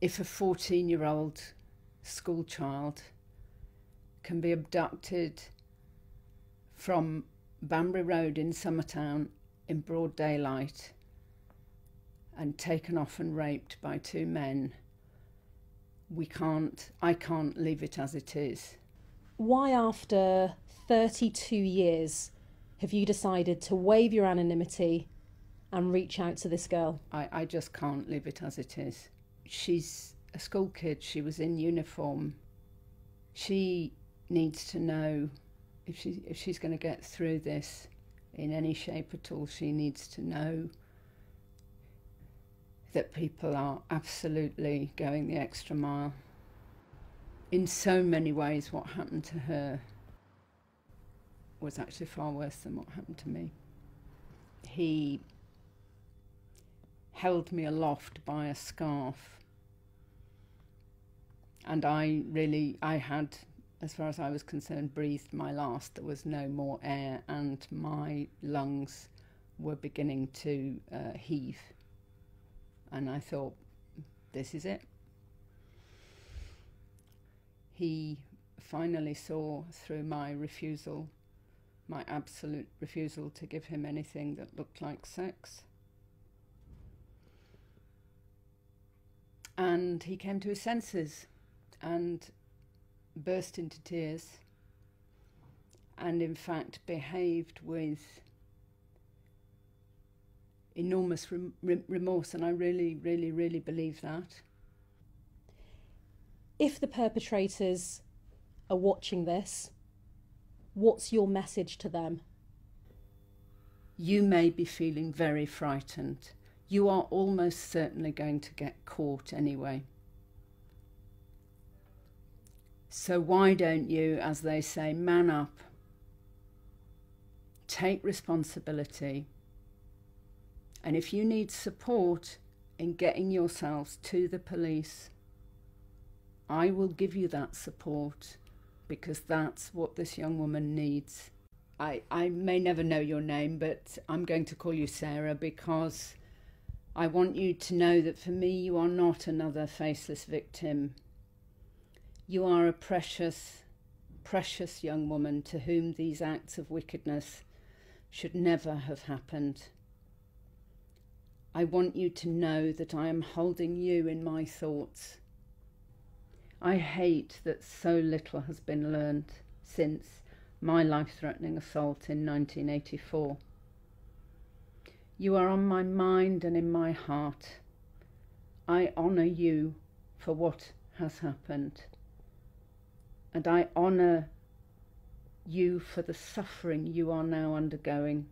if a 14 year old school child can be abducted from Banbury Road in Summertown in broad daylight and taken off and raped by two men, we can't, I can't leave it as it is. Why, after 32 years, have you decided to waive your anonymity and reach out to this girl? I, I just can't leave it as it is. She's a school kid, she was in uniform. She needs to know if, she, if she's going to get through this in any shape at all, she needs to know that people are absolutely going the extra mile. In so many ways, what happened to her was actually far worse than what happened to me. He held me aloft by a scarf. And I really, I had, as far as I was concerned, breathed my last. There was no more air, and my lungs were beginning to uh, heave. And I thought, this is it. He finally saw through my refusal, my absolute refusal to give him anything that looked like sex. And he came to his senses and burst into tears and, in fact, behaved with enormous rem- remorse. And I really, really, really believe that. If the perpetrators are watching this, what's your message to them? You may be feeling very frightened you are almost certainly going to get caught anyway. So, why don't you, as they say, man up, take responsibility, and if you need support in getting yourselves to the police, I will give you that support because that's what this young woman needs. I, I may never know your name, but I'm going to call you Sarah because I want you to know that for me, you are not another faceless victim. You are a precious, precious young woman to whom these acts of wickedness should never have happened. I want you to know that I am holding you in my thoughts. I hate that so little has been learned since my life threatening assault in 1984. You are on my mind and in my heart. I honour you for what has happened. And I honour you for the suffering you are now undergoing.